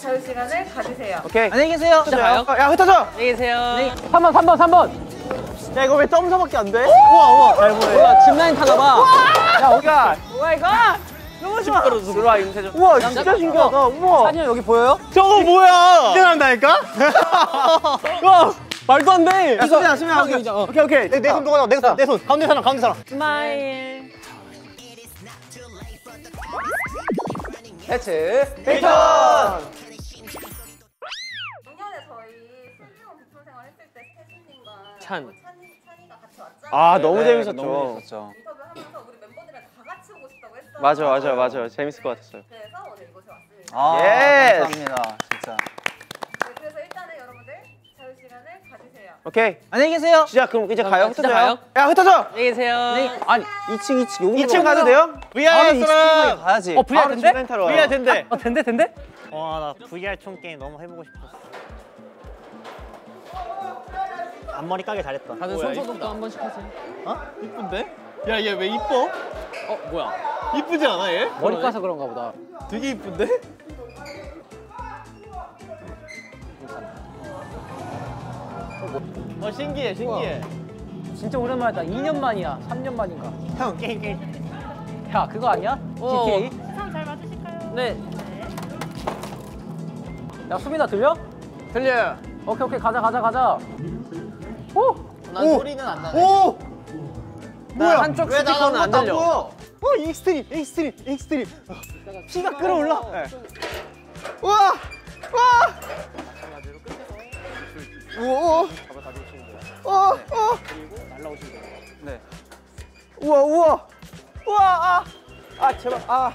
자유 시간을 가지세요. 오케이. 안녕히 계세요. 자, 가요. 야, 흩어져. 안녕히 계세요. 3번, 3번, 3번. 야, 이거 왜 점사밖에 안 돼? 우와, 우와. 잘 보여. 우와, 짚라인 타나봐. 야, 오가. 우와, 이거. 너무 좋아. 들어와, 임세준. 우와, 진짜 신기하다. 우와. 사진 여기 보여요? 저거 뭐야? 일어난다니까? 와, 말도 안 돼. 야, 수빈아, 수빈아, 오케이, 어. 오케이, 오케이. 내손 누가 내 손, 내 손. 가운데 사람, 가운데 사람. smile. 해츠. 베이컨. 찬. 그리고 찬이, 찬이가 같이 왔잖아요. 아, 너무 네, 재밌었죠. 너무 재밌었죠. 인터뷰 하면서 우리 멤버들이랑 다 같이 오고 싶다고 했어요. 맞아, 맞아, 맞아. 재밌을 것 같았어요. 그래서 오늘 이곳에 왔습니다. 아, yes. 감사합니다. 진짜. 네, 그래서 일단은 여러분들 자유 시간을 가지세요. 오케이. 안녕히 계세요. 시작, 그럼 이제 가요. 진짜 흩어져요. 가요? 야, 흩어져. 안녕히 계세요. 아니, 2층, 2층. 여기 2층 가도 돼요? 바로 extreme하게 가야지. 어, VR 된대? 와요. 된대. 어, 된대, 된대? 와, 나 VR 총 게임 너무 해보고 싶었어. 앞머리 까게 잘했다. 다들 손소독도 한 번씩 하세요. 어? 이쁜데? 야, 얘 왜 이뻐? 어, 뭐야? 이쁘지 않아, 얘? 머리 까서 그런가 보다. 되게 이쁜데? 어, 신기해, 신기해. 진짜 오랜만이다. 2년 만이야. 3년 만인가. 형, 게임, 게임. 야, 그거 아니야? GTA? 시선 잘 맞으실까요? 네. 야, 수빈아 들려? 들려요. 오케이, 오케이. 가자, 가자, 가자. 오! 난 소리는 안 나네. 오! 뭐야? 한쪽 왜 나는 스피커는 안 들려. 어, extreme, extreme, extreme. 피가 끓어올라. 네. 우와! 우와! 우와! 우와! 우와! 네. 우와, 우와! 우와! 아! 아, 제발. 아.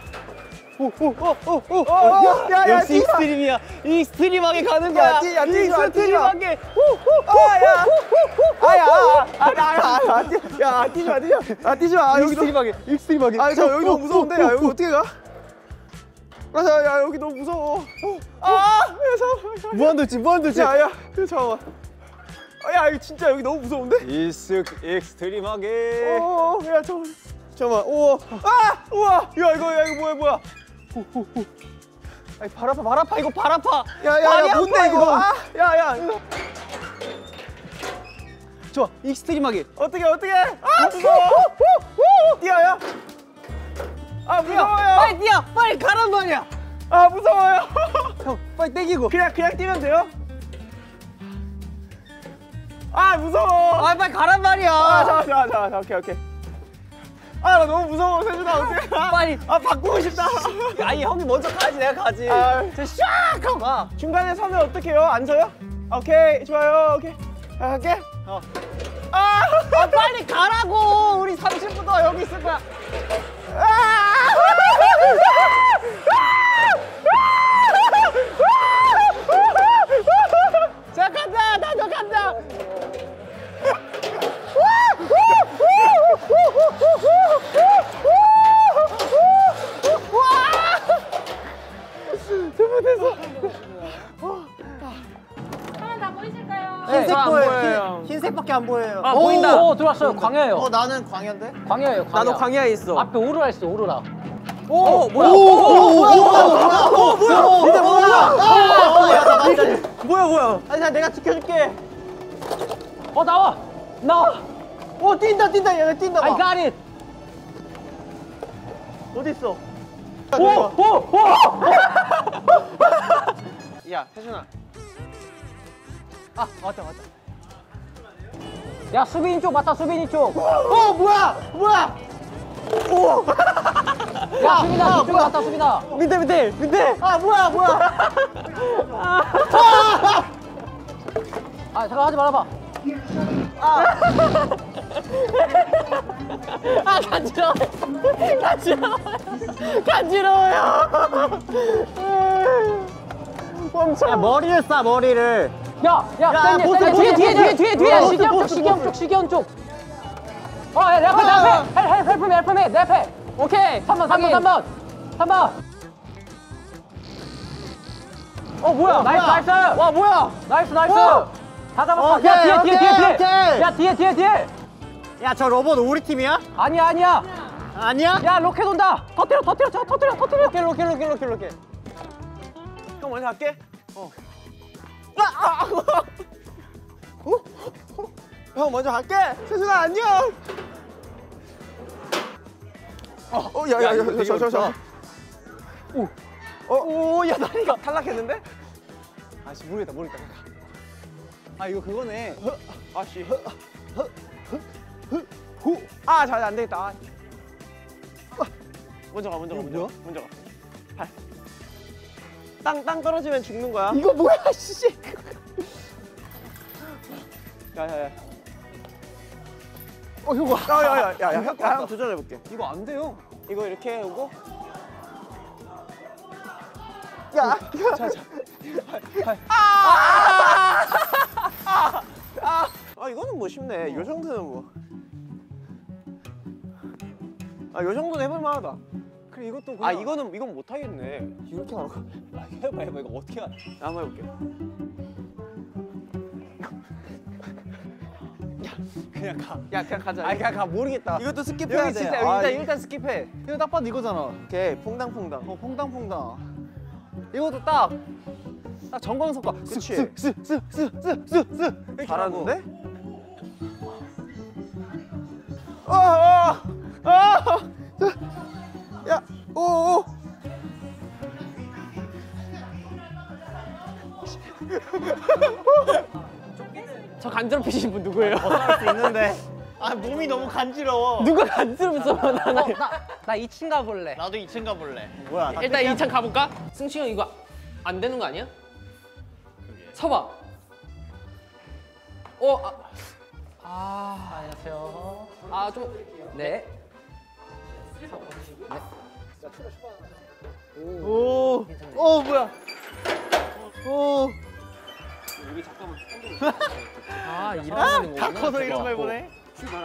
오, 오, 오, 오, 오, 오, 야, 야, 역시 extreme이야. extreme하게 가는 야, 뛰, 야, 뛰지 마, 뛰지 마. 아, 야. 아야, 아, 아, 아, 아, 아, 뛰, 야, 뛰지 마, 뛰지 마. 아, 뛰지 마. 아, 여기 너무, extreme하게. 아, 저 여기 너무 무서운데. 야, 여기 어떻게 가? 아, 야, 야, 여기 너무 무서워. 아, 야, 잠깐만. 무한도치, 무한도치. 야, 야, 야, 잠깐만. 아, 야, 이거 진짜 여기 너무 무서운데? ex, extreme하게. 어, 야, 잠깐만. 잠깐만. 우와. 아, 우와. 야, 이거, 야, 이거 뭐야, 뭐야? 호, 호, 호. 아이, 발 아파, 발 아파. 이거 발 아파. 야, 야, 발이 야, 뭔데 이거? 이거. 아, 야, 야. 좋아, extreme하게. 어떻게, 어떻게? 아, 무서워. 뛰어요? 아, 무서워요. 빨리 뛰어! 빨리 가란 말이야! 아, 무서워요. 형, 빨리 땡기고. 그냥, 그냥 뛰면 돼요? 아, 무서워. 아, 빨리 가란 말이야! 아, 잠깐, 잠깐, 오케이, 오케이. 아, 나 너무 무서워, 세준아, 어떡해. 빨리. 아, 바꾸고 싶다. 아니, 형이 먼저 가야지, 내가 가지. 아, 저 샥! 하고 가. 중간에 서면 어떡해요? 안 서요? 오케이, 좋아요, 오케이. 아, 갈게. 어. 아, 아, 빨리 가라고! 우리 30분 동안 여기 있을 거야. 자, 오, 들어왔어요. 광야예요. 어, 나는 광현데? 광야예요, 광야. 나도 광야에 있어. 앞에 오로라 있어, 오로라. 오, 뭐야? 오, 오, 오, 뭐야? 오, 뭐야? 뭐야? 아, 야, 나 맞다. 뭐야, 뭐야? 아니, 나 내가 지켜줄게. 어, 나와! 나와! 오, 뛴다, 뛴다. 얘네 뛴다. 봐. I got it! 어디 있어? 오! 오! 오! 야, 혜준아. 아, 맞다, 맞다. 야, 수빈이 쪽 맞다, 수빈이 쪽. 어, 뭐야? 뭐야? 야, 수빈아, 이쪽 맞다, 수빈아. 밑에, 밑에, 밑에. 아, 뭐야, 뭐야? 아, 잠깐 하지 말아봐. 아, 간지러워. 간지러워. 간지러워요. 멈춰. 야, 머리를 싸, 머리를. 야, 야, 야, 센 보스, 센 뒤에, 뒤에. 뒤에, 뒤에, 뒤에. 시경 쪽, 시경. 쪽, 시경 쪽. 어, 야, 내 앞에, 내 앞에. hel, hel, help me, help me, 내 앞에. 오케이, 3번, 3번, 3번. 3번. 어, 뭐야? nice, nice. 와, 뭐야? nice, nice. 어. 다 잡았어. 야, 뒤에, 뒤에, 뒤에, 뒤에. 야, 뒤에, 뒤에, 뒤에. 야, 저 로봇 우리 팀이야? 아니야, 아니야. 아니야? 야, 로켓 온다. 터뜨려, 터뜨려, 저 터뜨려, 터뜨려. 로켓, 로켓, 로켓, 로켓, 로켓. 형 먼저 할게. 어. 아, 아, 아. 어? 형 먼저 갈게. 세준아 안녕. 어, 어, 야, 야, 야, 야, 저, 저, 저. 오, 어, 오, 야, 다리가 탈락했는데? 아씨, 모르겠다, 모르겠다. 아, 이거 그거네. 아씨. 후. 아, 잘 안 되겠다. 아. 먼저 가, 먼저 가, 먼저 가. 먼저 가. 발. 땅, 땅 떨어지면 죽는 거야. 이거 뭐야, 씨. 야, 야, 야. 어, 형 와. 야, 야, 야, 야, 야, 형, 야, 형 도전해볼게. 이거 안 돼요. 이거 이렇게 오고. 야, 야. 자, 자. 아! 아! 아! 아, 이거는 뭐 쉽네. 요 정도는 뭐. 아, 요 정도는 해볼 만하다. 그래 이것도 아, 이거는 이건 못 하겠네. 이렇게 하라고. 해봐 해봐 이거 어떻게 하냐? 나 한번 해볼게. 그냥 가. 야, 그냥 가자. 아 그냥 가 모르겠다. 이것도 skip해야 돼. 여기 진짜 아, 일단 이- 일단 skip해. 이거 딱 봐도 이거잖아. 오케이, 퐁당퐁당. 어 퐁당퐁당. 이것도 딱. 딱 전광석화 그치. 쓱쓱쓱쓱쓱쓱 잘하는데? 아, 아, 아, 야, 오, 오. 저 간지럽히신 분 누구예요? 할수 있는데. 아 몸이 너무 간지러워. 누가 간지럽혔어? 나나 나 2층 가볼래. 나도 2층 가볼래. 뭐야? 일단 2층 가볼까? 승치 형 이거 안 되는 거 아니야? 서봐. 어, 아, 아 안녕하세요. 아 좀, 네. 오. 오 뭐야? 오. 아 이런 거는 다 커서 이런 걸 보네.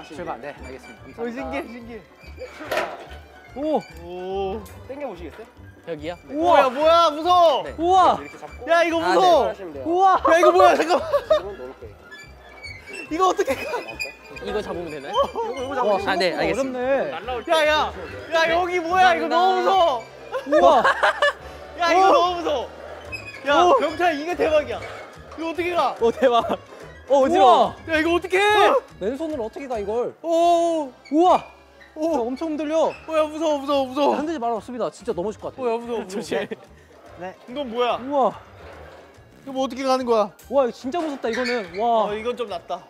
출발. 네, 알겠습니다. 오 신기해 신기해. 오, 오. 땡겨 보시겠어요? 여기야. 우와 뭐야 무서워. 네. 우와, 이렇게 잡고 야 이거 아, 무서워. 하시면 돼요. 우와. 야 이거 뭐야 잠깐. 이건 넣을 거예요. 이거 어떻게 가? 이거 잡으면 되나요? 이거 이거 잡고 아, 네, 알겠습니다. 어렵네. 야 야. 야 여기 뭐야 이거 너무 무서워. 우와. 야 이거 너무 무서워. 야 병찬 이게 대박이야. 이거 어떻게 가? 오 대박. 어 어지러워. 야 이거 어떻게 해? 왼손으로 어떻게 가 이걸? 오. 우와. 오, 엄청 흔들려. 뭐야 무서워 무서워 무서워. 흔들지 말아, 수비다. 진짜 넘어질 것 같아. 뭐야 무서워 무서워. 조심. 네. 이건 뭐야? 우와. 이거 뭐 어떻게 가는 거야? 와 이거 진짜 무섭다 이거는. 와. 어 이건 좀 낫다.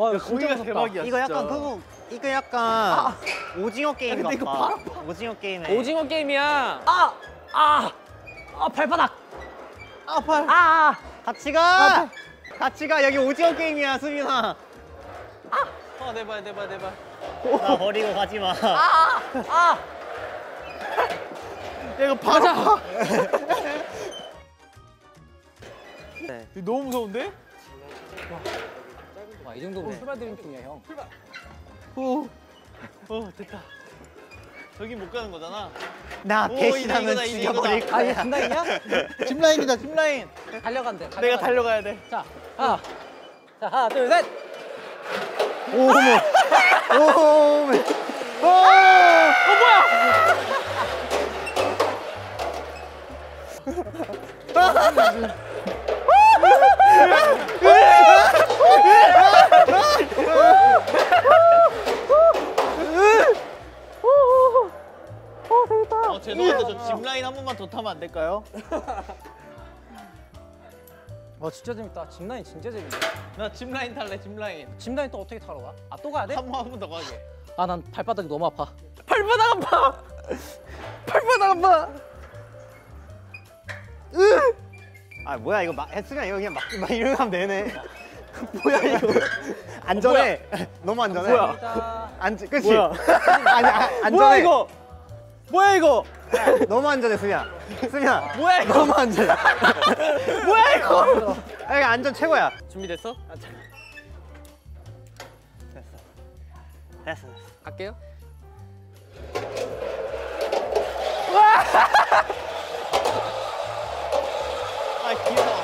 와 무섭다. 대박이야. 이거 약간 진짜. 그거 이거 약간 오징어 게임 같다. 오징어 게임에 오징어 게임이야. 아, 아, 아 발바닥. 아 팔. 아, 아. 같이 가. 같이 가. 여기 오징어 게임이야, 수빈아. 어 내발 내발 내발. 나 버리고 가지 마. 아. 야 이거 바로 가. 네. 너무 무서운데? 와, 이 정도면 출발 드림팀이야 형. 오. 어 됐다. 저기 못 가는 거잖아. 나 오, 배신하면 죽여버릴. 아 이게 거야. 중단이냐? 짚라인이다 짚라인. 달려간대. 내가 달려간대. 달려가야 돼. 자, 하나, 자 하나, 둘, 셋. 어 번만 더 타면 안 될까요? 와 진짜 재밌다. 짚라인 진짜 재밌네. 나 짚라인 탈래 짚라인. 짚라인 또 어떻게 타러 가? 아 또 가야 돼? 한 번 한 번 더 가게. 아 난 발바닥이 너무 아파. 발바닥 아파. 발바닥 아파. 아 뭐야 이거 막 했으면 이거 그냥 막, 막 이러면 하면 되네. 뭐야 이거? 안전해. 너무 안전해. 뭐야? 자, 안전 그치? 뭐야? 아니 아, 안전해. 뭐야 이거? 뭐야 이거? 너무 안전해 수빈아. 수빈아. 뭐야 이거? 너무 안전해. 뭐야 이거? 아, 이거 안전 최고야. 준비됐어? 됐어. 됐어. 갈게요. 아 귀여워.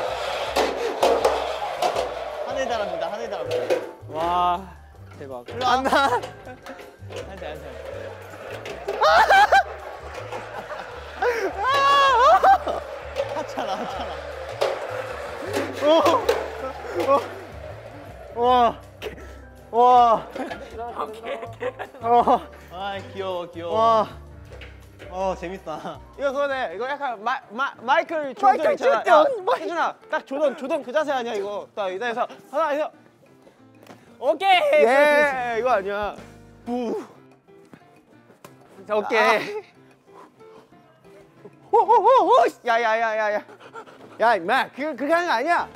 하늘 달합니다 하늘 달합니다. 와 대박. 안나. 앉아 앉아. 같이 차 나왔잖아. 와. 와. 와. 아 귀여워 귀여워. 와. 어 재밌다. 이거 그거네. 이거 약간 마, 마, 마이클 조던 마이클 있잖아. 야, 세준아, 딱 조던 조던 그 자세 아니야 이거. 딱 이다해서 하나 해서 오케이. 예 이거 아니야. 부. 자 오케이. 호호호호. 야야야야야. 야 임마 그거 그게 하는 거 아니야.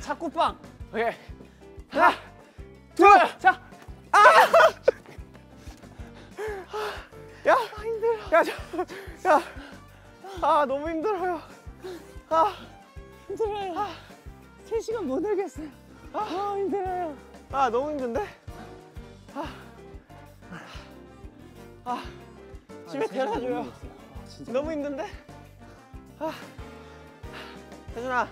차쿠빵. 오케이. 하나, 둘, 자. 야 힘들어. 야, 저, 야, 아 너무 힘들어요. 아 힘들어요. 아, 3 시간 못 놀겠어요. 아, 힘들어요. 아 너무 힘든데? 아, 아 집에 데려다 줘요. 너무 힘든데? 아, 혜준아,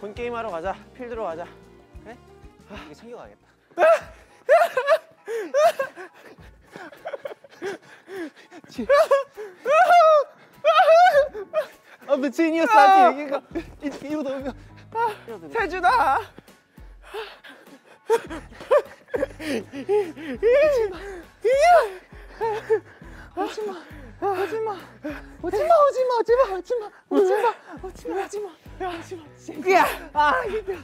본 게임 하러 가자. 필드로 가자. 그래? 아, 이거 챙겨가겠다. 아, 너 지니어스한테 얘기가 이- 이러다 오면 태준아 오지마. 오지마. 오지마 오지마 오지마 오지마 오지마 오지마 오지마 야, 아 힘들어.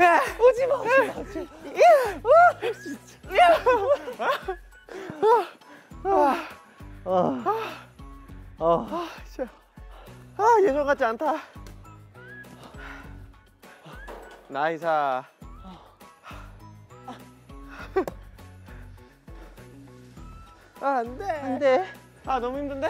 야, 오지마 오지마 오지마. 야, 오, 진짜. 야, 아, 아, 아, 진짜. 아 예전 같지 않다. 나이사 아 안 돼 안 돼 아 너무 힘든데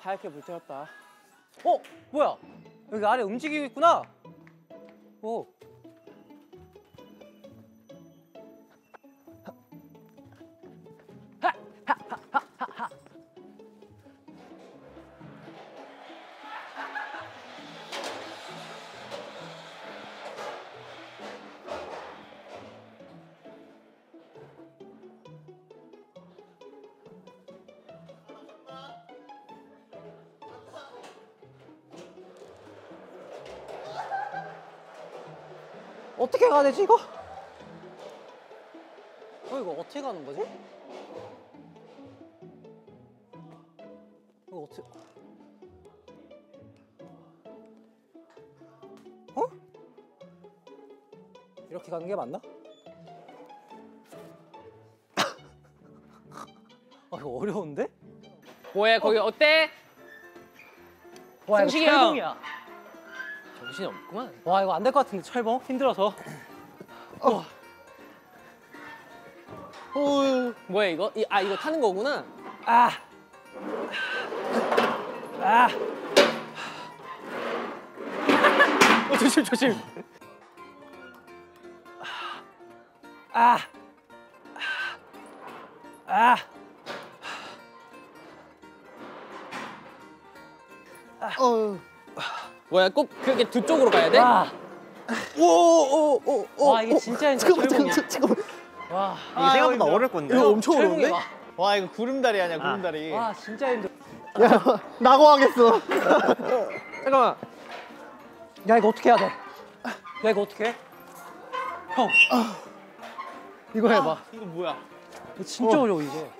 하얗게 불태웠다 어 뭐야? 여기 아래 움직이고 있구나. 오. 가야 되지 이거? 어 이거 어떻게 가는 거지? 이거 어떻게? 어? 이렇게 가는 게 맞나? 아 이거 어려운데? 뭐야 거기 어 때? 와 이거 승식이 형. 철봉이야. 정신이 없구만. 와 이거 안 될 것 같은데 철봉 힘들어서. 뭐야 이거? 이, 아 이거 타는 거구나. 아. 아. 어, 조심 조심. 아. 아. 뭐야 꼭 그렇게 두 쪽으로 가야 돼? 아. 오오오오 와 이게 진짜 힘들어. 철봉이야. 잠깐만 와. 이게 생각보다 어려울 건데. 이거 엄청 어려운데? 와. 와 이거 구름다리 아니야 구름다리. 와 진짜 힘들어. 나고 하겠어 잠깐만 야 이거 어떻게 해야 돼? 야 이거 어떻게 해? 형. 이거 해봐. 이거 뭐야? 이거 진짜 어 려워 이게.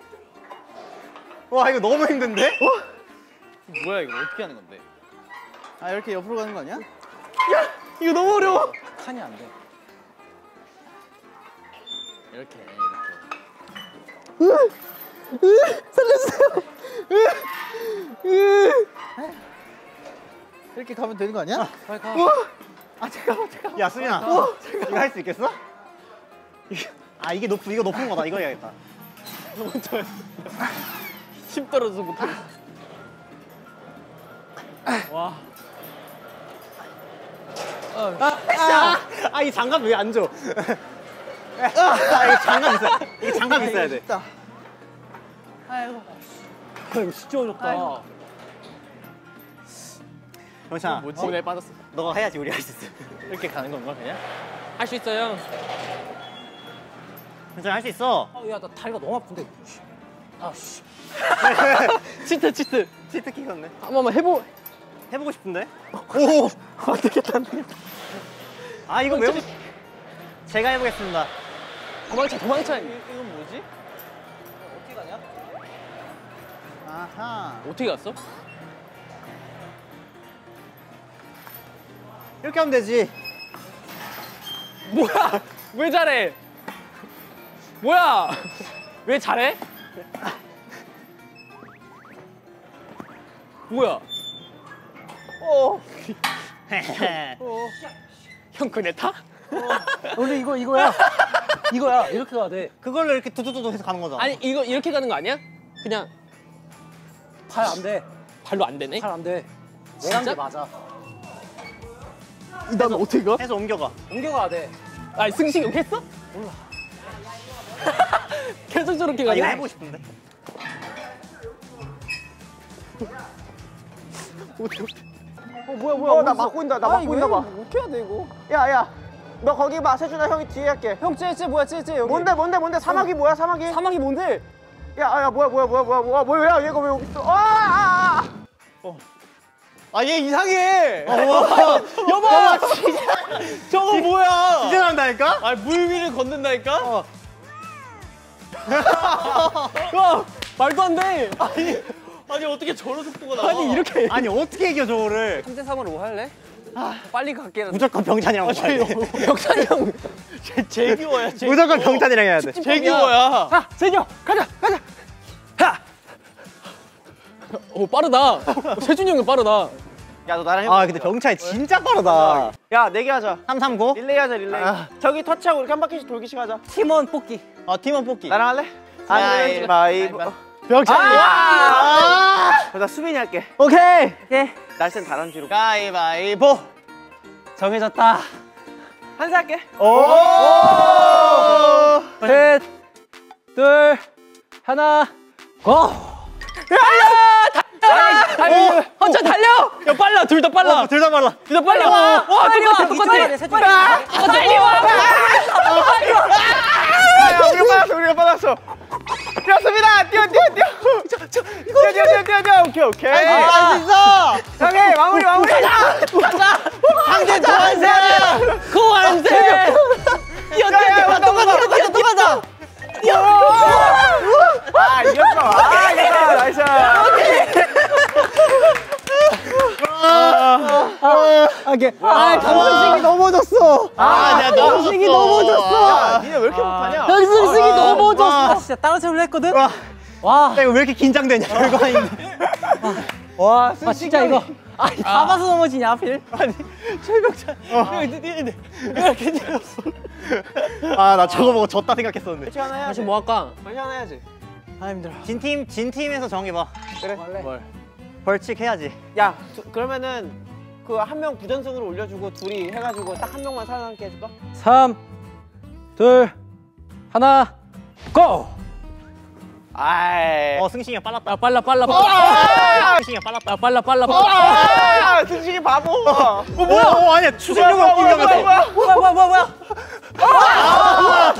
와 이거 너무 힘든데? 이거 뭐야 이거 어떻게 하는 건데? 아 이렇게 옆으로 가는 거 아니야? 이거 너무 어려워 칸이 안 돼. 이렇게 이렇게. 이렇게 가면 되는 거 아니야? 빨리 가. 야 수진아. 이거 할 수 있겠어? 아 이게 높 이거 높은 거다. 이거 해야겠다. 힘 떨어져서 못하겠어. 와. 아 이 장갑 왜 안 줘? 아 이거 장갑 있어. 이게 장갑 있어야 돼. 아이고. 이거 진짜 어렵다. 병찬아, 뭐지? 어, 네 빠졌어. 너가 해야지 우리 할 수 있어. 이렇게 가는 건가 그냥? 할 수 있어요. 병찬아 할수 있어. 아, 야, 나 다리가 너무 아픈데. 아, 씨. 치트 치트. 치트 키겠네. 한 번만 해보. 해보고 싶은데? 오! 안 되겠다, 안 되겠다. 아, 이거 매우. 제가 해보겠습니다. 도망쳐 도망쳐. 이건 뭐지? 아하. 어떻게 갔어? 이렇게 하면 되지. 뭐야? 왜 잘해? 뭐야? 왜 잘해? 뭐야? 형 그네 타? 원래 이거, 이거야. 이거야. 이렇게 가야 돼. 그걸로 이렇게 두두두두 해서 가는 거잖아. 아니 이거 이렇게 가는 거 아니야? 그냥 발안 돼. 발로 안 되네. 발안 돼. 내간 게 맞아. 난 어떻게 가? 해서 옮겨가. 옮겨가야 돼. 아 승식이 형 했어? 몰라. 계속 저렇게 아, 이거? 해보고 싶은데. 어 뭐야 뭐야? 어나 막고 있다. 나 막고 있나 봐. 어떻게 해야 돼, 이거? 야야. 너 거기 봐. 세준아 형이 뒤에 할게. 형, 쟤, 쟤 뭐야, 쟤, 쟤 여기. 뭔데 뭔데 뭔데 사막이 뭐야 사막이? 사막이 뭔데? 야야 뭐야 뭐야 뭐야 뭐야 뭐야 뭐야 얘가 왜 여기 있어? 아, 아, 아. 아얘 이상해. 여보! 저거 뭐야? 이제 나온다니까? 아물 위를 걷는다니까? 어. 와 말도 안 돼. 아니 아니 어떻게 저런 속도가 나와? 아니 이렇게. 아니, 어떻게 이겨, 저거를. 3대 3으로 뭐 할래? 빨리 갈게. 무조건 병찬이랑 가야 돼. 혁산이 형. 제, 제규어야 제. 무조건 병찬이랑 해야 돼. 제규어야. 자, 세준이 가자, 가자. 하. 오 빠르다. 어, 세준이 형이 빠르다. 야 너 나랑 해봐. 아, 근데 병찬이 진짜 빠르다. 야 내기 하자. 339? 릴레이 하자 릴레이. 아. 저기 터치하고 이렇게 한 바퀴씩 돌기씩 하자. 팀원 뽑기. 아 팀원 뽑기. 나랑 할래? 가위바위 보. 가위바위보. 병찬이. 아! 나 수빈이 할게. 오케이. 오케이. 날쌘 다람쥐로. 가위바위보. 정해졌다. 한세 할게. 오! 셋, 둘, 하나, 고! 달려. 헌천 달려. 야 빨라. 둘 다 빨라. 둘 다 빨라. 둘 다 빨라. 와, 똑같아, 똑같아. 빨리 와. 야 오케이 오케이. 할수 있어! 형이 마무리 마무리. 상대 좋아하세 고안세. 야야 똑같아 똑같아 똑같아. 아 이겼어. 아 이겼다 나이스. 아, 강승식이 넘어졌어. 아 너무 강승식이 넘어졌어. 야 니네 왜 이렇게 못하냐? 현승식이 넘어졌어. 아, 진짜 다른 채로 했거든? 와. 와, 야, 이거 왜 이렇게 긴장되냐, 아닌데. 와 아, 진짜 이거. 아, 다 봐서 넘어지냐, 하필? 최병찬. 형 뛰는데 왜 이렇게 뛰었어? 아, 나 저거 보고 졌다 생각했었는데. 같이 하나 해야지. 다시 뭐 할까? 같이 하나 해야지. 아, 힘들어. 진 팀, 진 팀에서 정해봐. 그래. 뭘? 벌칙 해야지. 야 두, 그러면은 그 한 명 부전승으로 올려주고 둘이 해가지고 딱 한 명만 살아남게 해줄까? 3, 둘, 하나, 고! 아이. 어, 승식이가 빨랐다. 야 빨라 빨라 빨라. 승식이가 빨랐다. 야 빨라 빨라 빨라. 아, 승식이 바보. 어, 뭐야? 어, 아니야. 추진력을 뭐야, 뭐야, 웃긴다면서. 뭐야, 뭐야, 뭐야, 뭐야, 뭐야?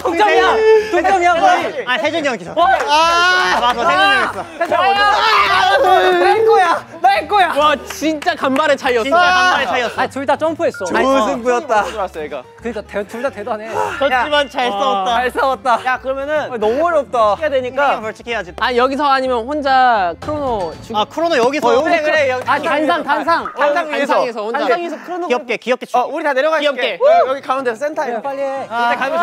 동점이야! 동점이야, 거의! 아, 세준이 형 기사. 아, 맞아. 세준이 형 했어. 날 거야! 날 거야! 와 진짜 간발의 차이였어. 진짜 간발의 차이였어. 아, 둘 다 점프했어. 승부였다. 들어왔어 얘가. 그러니까 둘 다 대단해. 졌지만 잘 싸웠다. 잘 싸웠다. 야 그러면은 너무 어렵다. 해야 되니까. 벌칙 해야지. 아 여기서 아니면 혼자 크로노 주고. 아, 크로노 여기서. 그래 그래. 아, 단상, 단상. 단상 위에서. 단상에서 혼자. 단상에서 크로노. 귀엽게, 귀엽게 추. 어 우리 다 내려가. 귀엽게. 여기, 가운데서 센터에. 빨리 해. 아, 가면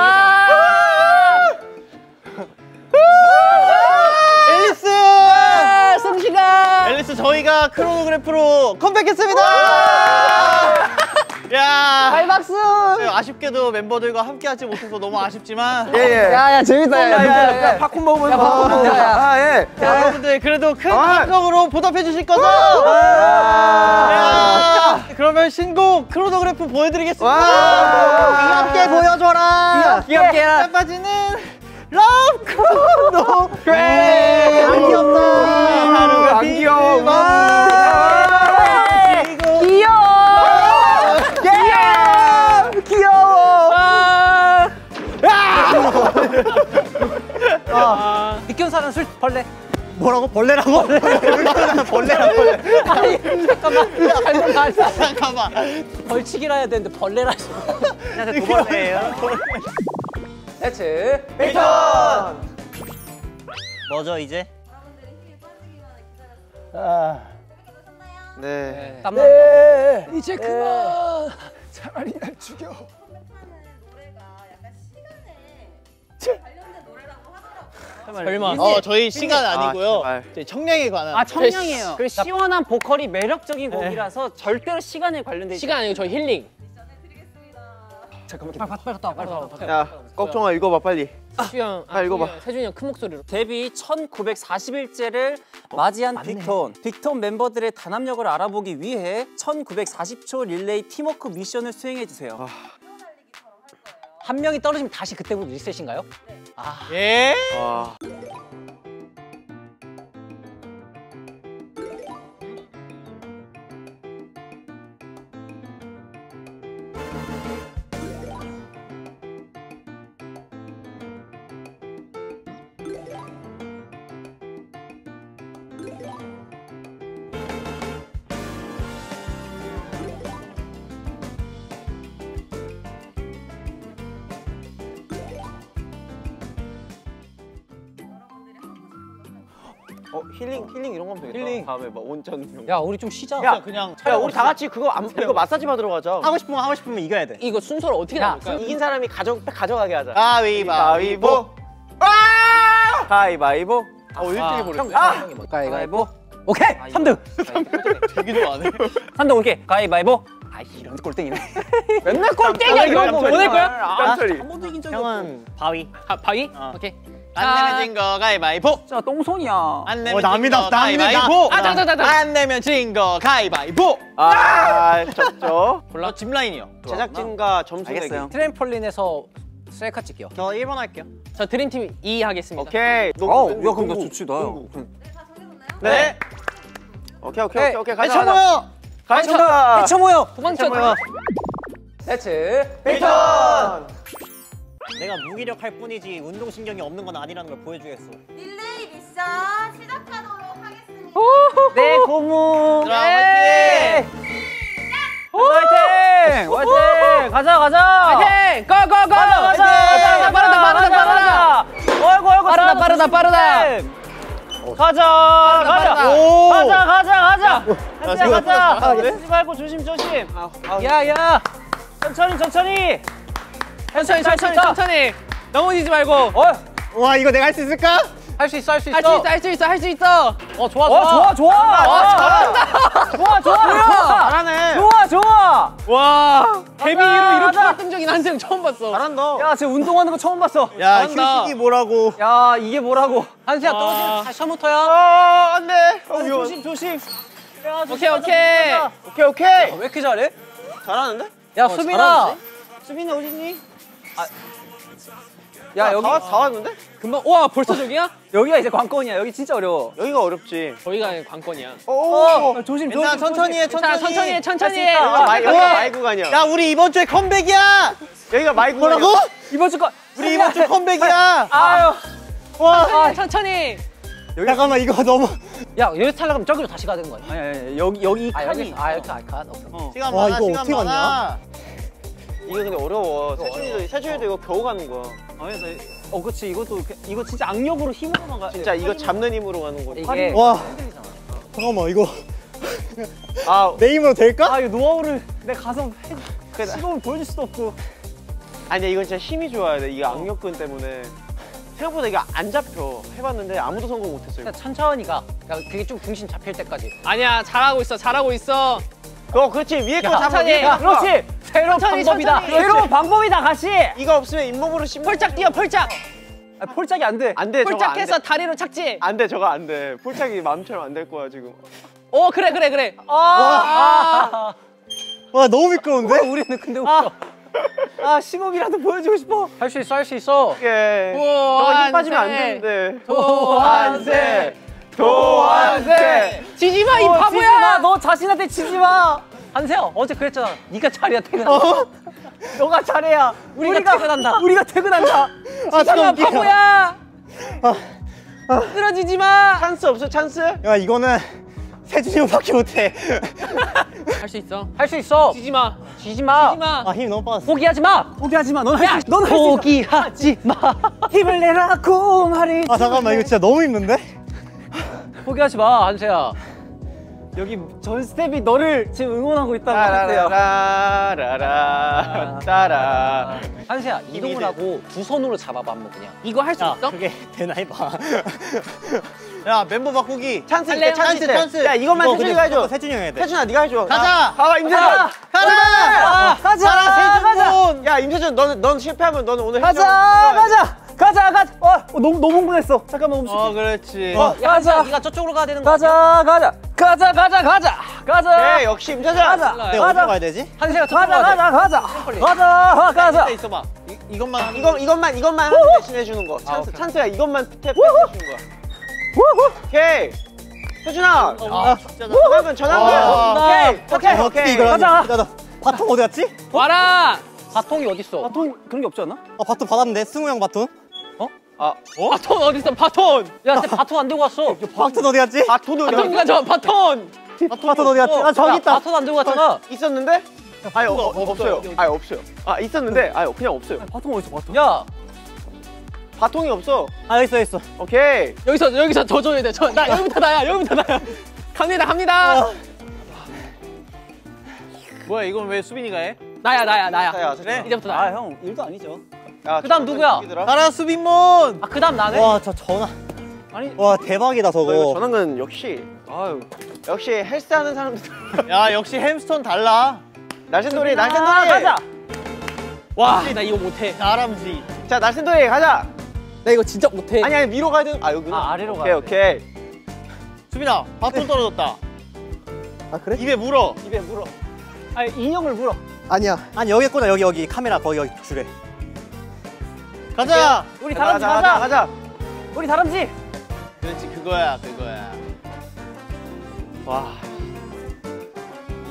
앨리스! 아, 승식아. 앨리스 저희가 크로노그래프로 컴백했습니다. 야. 발박수! 네, 아쉽게도 멤버들과 함께 하지 못해서 너무 아쉽지만 예 예. 야, 야, 재밌다. 야, 야, 야, 야. 팝콘 먹으면서. 팝콘 먹자, 야. 아 예. 여러분들 그래도 큰 아. 감동으로 보답해 주실 거죠? 아. 야, 그러면 신곡 크로노그래프 보여드리겠습니다. 와. 귀엽게 보여줘라. 귀엽게 해라. 빠지는 love 그래. 안 귀엽다. 하루가 안 귀여워. 귀여워. 귀여워. 느껴 사는 술 벌레. 뭐라고? 벌레라고? 벌레라고 벌레. 아니 잠깐만. 말했어. 잠깐만. 벌칙이라 해야 되는데 벌레라. 안녕하세요 두 번째예요. 대츠. 뭐죠 이제? 여러분들이 힘이 빠지기만을 기다렸어요. 재밌게 노셨나요? 네. 땀나. 네. 이제 그만. 차라리 날 죽여. 컴백하는 노래가 약간 시간에 설마. 어 저희 시간 아니고요. 제발. 저희 청량에 관한. 아 청량이에요. 그 시원한 보컬이 매력적인 곡이라서 절대로 시간에 관련돼 시간 아니고 저희 힐링. 미션을 드리겠습니다. 빨리 빨리 갔다 와. 빨리 갔다 와. 야, 걱정아 읽어봐 빨리. 수영. 아, 읽어봐. 세준이 형 큰 목소리로. 데뷔 1940일째를 맞이한 빅톤. 빅톤 멤버들의 단합력을 알아보기 위해 1940초 릴레이 팀워크 미션을 수행해 주세요. 거예요. 한 명이 떨어지면 다시 그때부터 리셋인가요? 예? 와. 다. 다음에 막 온천 거. 야 우리 좀 쉬자. 야 그냥 야 우리 다 같이 그거 안, 이거 마사지 받으러 가자. 하고 싶으면 하고 싶으면 이겨야 돼. 이거 순서를 어떻게 야, 나눌까요? 이긴 사람이 가져 가져가게 하자. 가위바위보. 아! 가위바위보. 어 1등이 버렸네. 아! 가위바위보. 오케이. 3등. 되게 좋아하네. 3등 오케이. 가위바위보. 아 이런 꼴등이네. 맨날 꼴등이야 이런 거. 보낼 거야? 아, 깜짝이. 한 번도 이긴 적이 형은 바위. 아, 바위? 어. 오케이. 안 내면 진 거 가위바위보. 진짜 똥손이야. 안 내면 어, 남이다, 남이다. 아. 안 내면 진 거 가위바위보. 아 졌죠. 몰라 짚라인이요. 제작진과 점수 내기. 알겠어요. 트램폴린에서 셀카 찍게요. 저 1번 할게요. 저 드림팀 2 하겠습니다. 오케이. 어, 야 그럼 나 좋지 나. 네? 네. 오케이 오케이 오케이 오케이 가자. 해쳐모요. 가자. 해쳐모여. 도망쳐. 대츠. 베이턴. 내가 무기력 할 뿐이지 운동신경이 없는 건 아니라는 걸 보여주겠어. 릴레이 미션 시작하도록 하겠습니다. 네 고무. 자, 화이팅! 화이팅! 화이팅! 가자 가자. 화이팅! 고고고! 가자 가자. 빠르다 빠르다 빠르다 빠르다. 어이구 어이구 빠르다, 빠르다, 빠르다. 가자 가자. 오. 가자 가자 가자. 가자. 잘하는데? 쓰지 말고 조심 조심. 아, 야야. 천천히 천천히. 천천히 천천히 천천히. 넘어지지 말고. 어. 와 이거 내가 할 수 있을까? 할 수 있어 할 수 있어. 할 수 있어 할 수 있어 할수 있어. 어 좋아 어 좋아 좋아. 아, 잘한다. 좋아 좋아 좋아. 잘하네. 좋아 좋아. 와. 데뷔 이후로 가자, 이렇게. 활동적인 한승 처음 봤어. 잘한다. 야 지금 운동하는 거 처음 봤어. 야. 휴식이 뭐라고? 야 이게 뭐라고? 한수야 와. 떨어지면 다시 처음부터야. 아 안돼. 어, 조심 조심. 야, 오케이, 오케이. 오케이 오케이. 왜 이렇게 잘해? 잘하는데? 야 어, 수빈아. 잘하는데? 수빈이 어딨니? 야 여기 다, 다 왔는데? 금방 와 벌써 저기야? 여기가 이제 관건이야. 여기 진짜 어려워. 여기가 어렵지. 저희가 관건이야. 오. 어, 조심 조심. 괜찮아 천천히 해자 천천히. 천천히 해 천천히 해. 여기가 마의 아, 여기가 네. 마의 구간이야. 야 우리 이번 주에 컴백이야. 여기가 마의 구간이야. 뭐라고? 이번 주 거. 우리 이번 주 컴백이야. 아유. 와. 천천히. 잠깐만 이거 너무. 야 여기 탈락하면 저기로 다시 가야 되는 거 아니야? 아니 아니 여기 여기 아 칸이. 여기 아 이렇게 아칸 없어. 시간 와, 많아 이거 시간 어떻게 많아. 이거 근데 어려워. 세준이도 세준이도 이거 겨우 가는 거야. 아니 나. 어 그렇지 이것도 이거 진짜 악력으로 힘으로만 가. 진짜 이거 잡는 힘으로 가는 거지. 이게 와. 잠깐만 이거 아 내 힘으로 될까? 아 이거 노하우를 내 가서 해-. 시범을 보여줄 수도 없고. 아니야 이건 진짜 힘이 좋아야 돼. 이게 악력근 때문에 생각보다 이게 안 잡혀. 해봤는데 아무도 성공 못했어요. 그냥 천천히 가. 그러니까 그게 좀 중심 잡힐 때까지. 아니야 잘하고 있어 잘하고 있어 어 그렇지 위에 거 잡아. 천천히. 위에. 그렇지. 새로운 천천히, 방법이다. 천천히. 새로운 방법이다 같이. 이거 없으면 잇몸으로 씹. 폴짝 뛰어 폴짝 아, 폴짝이 안 돼. 안돼 안 폴짝해서 돼. 다리로 착지 안 돼 저거 안 돼. 폴짝이 마음처럼 안 될 거야 지금. 오 그래 그래 그래 아. 와 너무 미끄러운데? 우리는 근데 웃겨. 아 시범이라도 보여주고 싶어. 할 수 있어 할 수 있어. 예. 힘 빠지면 안 되는데. 도한세. 도한세. 지지 마, 이 어, 바보야! 지지 마. 너 자신한테 지지 마. 한세야 어제 그랬잖아. 네가 차례야 퇴근한다. 어? 너가 잘해야. 우리가 퇴근한다. 우리가 퇴근한다. 아, 마, 바보야! 쓰러지지 마! 찬스 없어 찬스? 야 이거는 세준이 형밖에 못해. 할 수 있어. 할 수 있어. 지지 마. 지지 마. 지지 마. 아 힘이 너무 빠졌어. 포기하지 마. 포기하지 마. 넌 할 수 있어. 넌 할 수 있어. 포기하지 마. 힘을 내라고 말이. 아 잠깐만 이거 진짜 너무 힘든데? 포기하지 마 한세야. 여기 전 스텝이 너를 지금 응원하고 있다고 하세요. 라라라라 따라. 한세야 이동을 돼. 하고 두 손으로 잡아봐 한번 그냥. 이거 할수야 있어? 그게 되나 해봐. 야 멤버 바꾸기. 찬스 할래요? 있대. 찬스 찬스. 야 이것만 세준이가 해줘. 세준이 형이 해야 돼. 세준아 네가 해줘. 가자! 가봐 임세준. 가자! 가자. 가자! 가자. 야 임세준 너는 넌 실패하면 너는 오늘 가자 가자 가자 가자. 어, 어, 너무 너무 흥분했어. 잠깐만 멈춰. 어 그렇지. 어, 야, 한세야 네가 저쪽으로 가야 되는 거 가자 가자 가자 가자 가자 가자. 네 역시 임세준. 가자 내가 어디로 가자 가야 되지? 한세야 가자 가자 가자 가자 가자. 있어봐. 이, 이것만 이거 이것만 이것만 하는 대신 해 주는 거. 찬스 찬스야 이것만 딱 해주는 거야. 오케이. 세준아. 아 진짜 나. 전화근 전화근. 아, 오케이 오케이 어, 오케이. 가자. 야, 나 바톤 어디 갔지? 와라! 바통이 어디 있어? 바통 그런 게 없지 않나? 아 바톤 받았는데 승우 형 바 톤. 바톤 어딨어, 바톤! 야, 근데 바통 안 들고 왔어. 바톤 어디 갔지? 아 돈을 바톤 가져, 바톤! 바톤 어디 갔지? 아 저기 야, 있다. 바통 안 들고 왔잖아. 있었는데? 아니 어, 없어, 없어요. 없어요. 아니 없어요. 아 있었는데 아니 그냥 없어요. 바통 어디 있어? 바통. 야, 바통이 없어. 아 여기 있어 여기 있어. 오케이. 여기서, 여기서 더 줘야 돼. 저, 나, 여기부터 나야, 여기부터 나야. 갑니다, 갑니다! 뭐야 이건 왜 수빈이가 해? 나야, 나야, 나야. 나야, 그래? 이제부터 아, 나야. 형 일도 아니죠. 야, 그다음 누구야? 가라 수빈몬. 아, 그다음 나네. 와저 전화. 아니, 와 대박이다 저거. 전화는 역시 아유 역시 헬스 하는 사람들 야 역시 햄스톤 달라. 날쌘돌이 아, 날쌘돌이 가자. 와, 나 이거 못해. 다람쥐. 자 날쌘돌이 가자 나 이거 진짜 못해. 아니 아니 위로 가야 되는 아 여기구나 아, 아래로 오케이 가야 돼. 오케이 수빈아 바톤 떨어졌다. 아 그래? 입에 물어. 입에 물어 아니, 인형을 물어. 아니야. 아니 여기 꽂아 여기 여기 카메라 거기 여기 줄에. 가자. 우리 다람쥐 가자 가자. 가자 우리 다람쥐. 그렇지 그거야 그거야. 와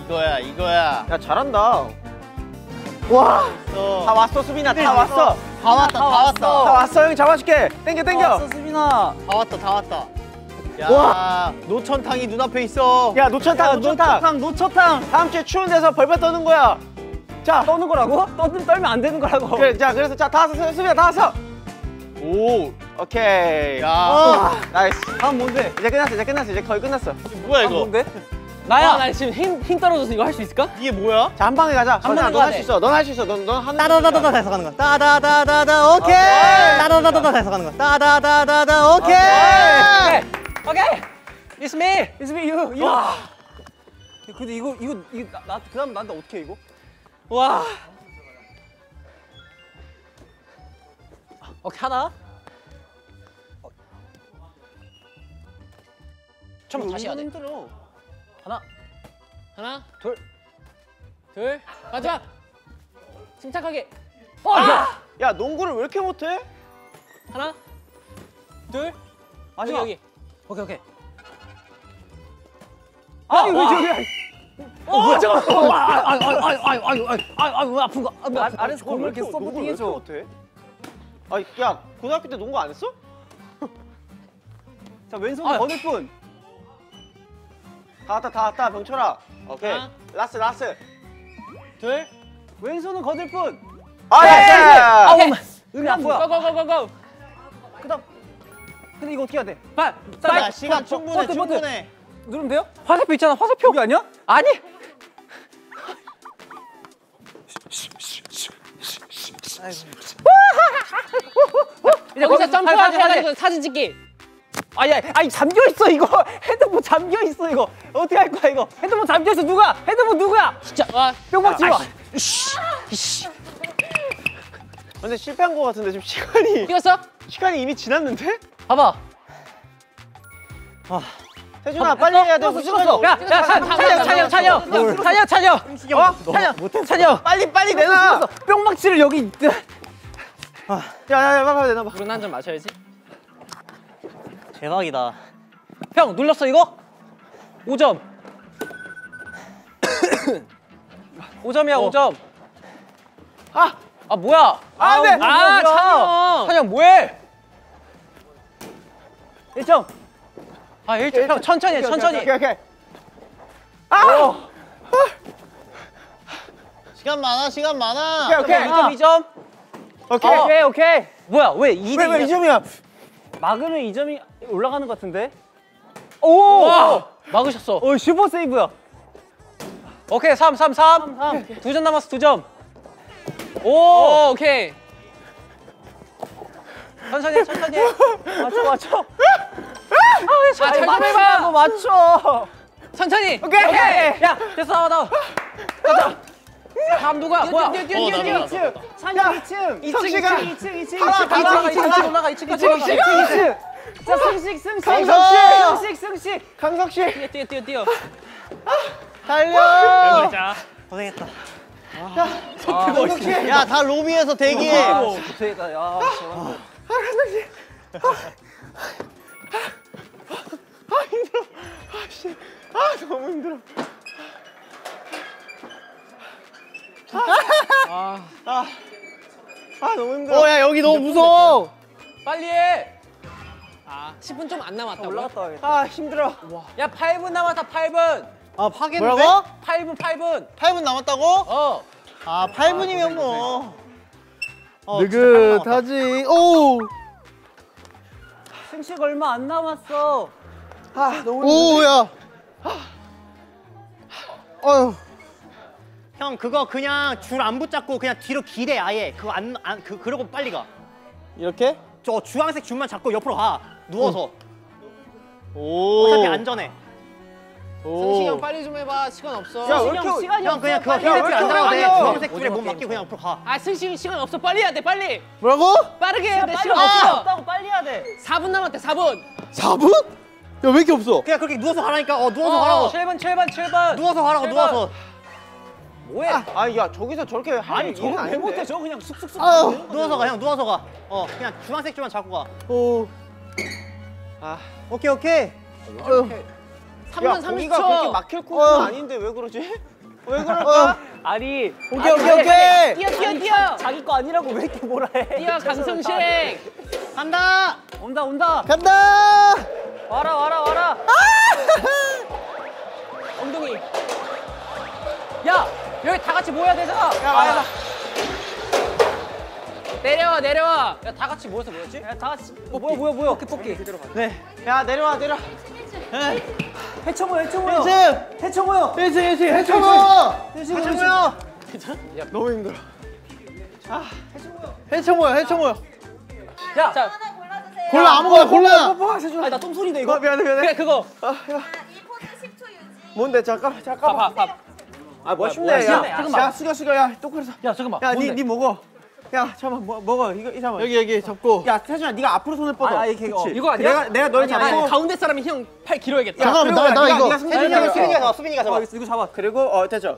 이거야 이거야. 야 잘한다 와. 어. 다 왔어 수빈아 다 왔어 다 왔다 다 왔다. 다 왔어 형 잡아줄게 땡겨 땡겨 왔어, 수빈아. 다 왔다 다 왔다. 야 노천탕이 눈앞에 있어. 야 노천탕 노천탕 노초탕, 노초탕. 다음 주에 추운 데서 벌벌 떠는 거야 자 떠는 거라고? 떠는 떨면 안 되는 거라고. 그래 자 그래서 자다 왔어 수빈아 다 왔어 오. 오케이 야. nice 다음 뭔데? 이제 끝났어 이제 끝났어 이제 거의 끝났어 뭐야 이거? 뭔데? 나야. 나 지금 힘, 힘 떨어져서 이거 할 수 있을까? 이게 뭐야? 자 한 방에 가자 방에 수빈아 가야 넌할수 돼. 있어 넌 할 수 있어 넌, 넌 하는 따다다다다 해서 가는 거야. 따다다다다 오케이. 따다다다다 해서 가는 거야. 따다다다다 오케이. 오케이. 오케이. It's me. It's me. You. You. 근데 이거 이거 이거 나, 나 그다음 나한테 어떻게 해, 이거? 와. 오케이 하나. 처음 다시 해야 돼. 힘들어 하나. 하나, 둘. 둘, 마지막! 침착하게. 어, 야. 야 농구를 왜 이렇게 못해? 하나, 둘, 마지막. 여기. 오케이 오케이. 아니 왜 저기? 어 잠깐만. 아아아 아 아 아 아 아 아 아픈 거. 아, 아래서 공을 이렇게 이렇게 서포팅 해줘. 못해? 아니 야 고등학교 때 농구 안 했어? 자 왼손 아. 거들 뿐. 다 왔다 다 왔다 병찬아. 오케이. last last. 둘, 왼손은 거들 뿐. 아아 예. 엄마. 의미 안 보여. 고고고고고. 그다음. 근데 이거 어떻게 해야 돼? 빠, 야 빠. 시간 충분해. 충분해. 누르면 돼요? 화살표 있잖아. 화살표. 여기 아니야? 아니. 이제 거기서 점프해가지고 사진 찍기. 아니, 아니, 아니 잠겨 있어 이거. 핸드폰 잠겨 있어 이거. 어떻게 할 거야 이거? 핸드폰 잠겨 있어 누가? 핸드폰 누구야? 진짜, 와. 뿅박 지워. 근데 실패한 거 같은데 지금 시간이 찍었어? 시간이 이미 지났는데? 봐봐. 태준아 빨리 해야 돼. 찍었어. 야, 야, 찬, 찬영, 찬영, 찬영, 찬영, 찬영. 어, 찬영, 찬영. 빨리 빨리 내놔. 뿅망치를 여기. 야 야야 빨리 내놔. 물은 한잔 마셔야지. 대박이다. 형 눌렀어 이거? 5점. 5점이야 5점. 아. 아 뭐야? 아, 네. 아 찬영. 찬영 뭐해? 1점. 아 1점. 형 천천히 해 천천히. 오케이 오케이. 아. 시간 많아 시간 많아. 오케이 오케이. 2점 2점. 오케이. 오케이 오케이. 뭐야 왜 2대 왜왜 2점이야? 막으면 2점이 올라가는 것 같은데? 오! 막으셨어. 오 슈퍼 세이브야. 오케이 3 3 3. 두점 남았어 두 점. 오! 오, 오케이. 천천히 해 천천히 해. 맞춰 맞춰. 아, 잘좀 해봐. 너 맞춰. 천천히. 오케이 오케이. 야 됐어 나와 나와. 다음 누구야? 뭐야? 뛰어 뛰어 뛰어 뛰어. 찬영 2층. 2층 성시가 2층 2층 하나, 2층 올라가 하나, 2층 하나. 올라가 2층까지 이층, 올라가 이층. 2층 2층. 자 승식 승식 강석! 승식 승식. 강석 씨 뛰어 뛰어 뛰어 뛰어. 달려. 고생했다. 강석 씨. 야다 로비에서 대기해. 아 고생했다 야 잘한다. 아 너무 힘들어. 아 너무 힘들어. 어야 여기 너무 무서워. 빨리 해. 아, 10분 좀 안 남았다고. 올라갔다 와야겠다. 아 힘들어. 야 8분 남았다 8분. 아 파겠는데? 뭐라고? 8분 8분. 8분 남았다고? 어. 아 8분이면 뭐. 어, 느긋하지. 오. 승식 얼마 안 남았어. 아 너무. 오야. 어휴. 형 그거 그냥 줄 안 붙잡고 그냥 뒤로 기대 아예 그거 안 안 그 그러고 빨리 가. 이렇게? 저 주황색 줄만 잡고 옆으로 가 누워서 오. 어차피 안전해. 승식이 형 빨리 좀 해봐. 시간 없어. 야, 승식 형 시간이 형 없어. 그냥 그거 빨리 흰색 해. 줄안 들어가도 돼. 주황색 줄에 몸 맡기고 그냥 앞으로 가. 아, 승식이 시간 없어. 빨리 해야 돼. 빨리. 뭐라고? 빠르게 해야 돼. 시간 없어. 없다고 빨리 해야 돼. 4분 남았대. 4분. 4분? 야 왜 이렇게 없어? 그냥 그렇게 누워서 가라니까. 어 누워서 어, 가라고. 7분 7분 7분. 누워서 가라고. 누워서. 뭐해? 아야 저기서 저렇게 할 아니 저거 왜. 못해? 저거 그냥 쑥쑥쑥. 아유. 누워서 가 형 누워서 가. 어 그냥 주황색 줄만 잡고 가. 오. 아. 오케이 오케이. 3분 야 거기가 그렇게 30초. 막힐 코스는 아닌데 왜 그러지? 왜 그럴까? 아니. 오케이 오케이 오케이. 뛰어 뛰어 뛰어. 자기 거 아니라고 왜 이렇게 뭐라 해? 뛰어 강승식. 간다. 온다 온다. 간다. 와라 와라 와라. 엉덩이. 야 여기 다 같이 모여야 되잖아. 야 와야. 내려와 내려와. 야 다 같이 모여서 뭐였지? 야다 같이 어, 뭐야 뭐야 뭐야 뽑기 뽑기. 네. 야 내려와 내려. 모여 해쳐 모여. 1층. 해쳐 모여. 1층 1층 해쳐모. 해쳐모여. 너무 힘들어. 해쳐모야 해쳐모야. 야. 자, 하나 골라주세요. 골라 아무거나 골라. 아니 나 똥소리인데 어, 이거. 미안해 미안해. 그래 그거. 아, 야. 자, 이 포즈 10초 유지. 뭔데 잠깐 잠깐. 밥밥 밥. 아 멋있네. 뭐야, 야. 잠깐만. 야 숙여 숙여 야 똑바로 서. 야 잠깐만. 야, 니, 뭔데? 니 먹어. 야, 잠깐만, 뭐, 먹어. 이거, 이 잠깐만. 여기 여기 잡고. 야, 태준아, 네가 앞으로 손을 뻗어. 아, 이렇게, 어. 그치? 이거 아니야? 내가, 내가 널 아니, 아니, 잡고. 가운데 사람이 형 팔 길어야겠다. 야, 잠깐만, 그리고 나- 나 네가- 이거. 네가 수빈이가 승준이가 수빈이가 잡아 수빈이가 잡아. 어, 이거 잡아. 그리고 어 됐죠. 야,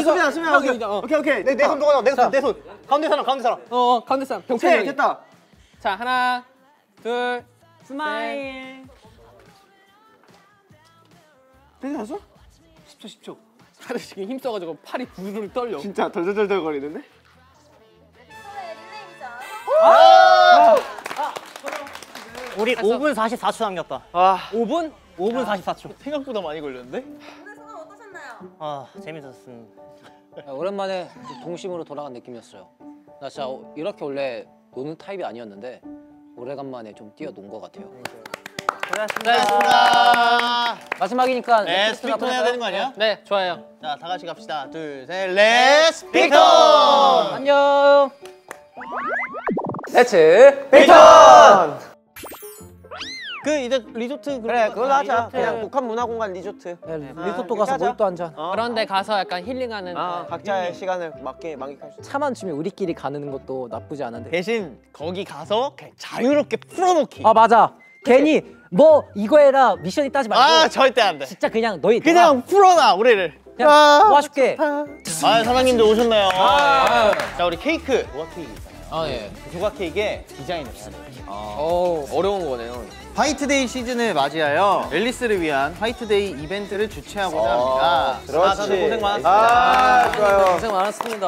이거- 수빈아, 수빈아, 형, 오케이, 이거, 어. 오케이, 오케이. 내손 누가 내손 내 손. 가운데 사람 가운데 사람. 어, 어 가운데 사람. 형이. 됐다. 자 하나 둘. smile. 않았어? 10초 10초. 사실 지금 힘 써가지고 팔이 부르르 떨려. 진짜 덜덜덜덜 거리는데? 릴레이 미션. 우리 5분 44초 남겼다. 아, 5분? 5분 44초. 생각보다 많이 걸렸는데? 오늘 소감 어떠셨나요? 아 재밌었습니다. 야, 오랜만에 동심으로 돌아간 느낌이었어요. 나 진짜 어, 이렇게 원래 노는 타입이 아니었는데 오래간만에 좀 뛰어논 것 같아요. 수고하셨습니다. 마지막이니까 렛츠 빅톤 해야? 되는 거 아니야? 네 좋아요. 자, 다 같이 갑시다. 둘, 셋, Let's 빅톤! 안녕. Let's 그 이제 리조트 그래, 그걸로 하자. 리조트. 그냥 복합문화공간 리조트. 리조트 가서 하자. 모히또 한 잔. 그런데 가서 약간 힐링하는. 아, 네. 각자의 시간을 맞게 만끽할 수. 차만 주면 우리끼리 가는 것도 나쁘지 않은데. 대신 거기 가서 그냥 자유롭게 풀어놓기. 아 맞아. 괜히 뭐 이거 해라 미션 있다 하지 말고 아 절대 안 돼. 진짜 그냥 너희 그냥 풀어놔 우리를. 그냥 도와줄게. 아 사장님들 오셨나요? 자 우리 케이크 조각 케이크 있잖 아 예. 조각 케이크에 디자인을 해야 돼요. 어 어려운 거네요. 화이트데이 시즌을 맞이하여 앨리스를 위한 화이트데이 이벤트를 주최하고자 합니다. 그렇지. 아, 다들 고생 많았습니다. 아, 좋아요. 고생 많았습니다.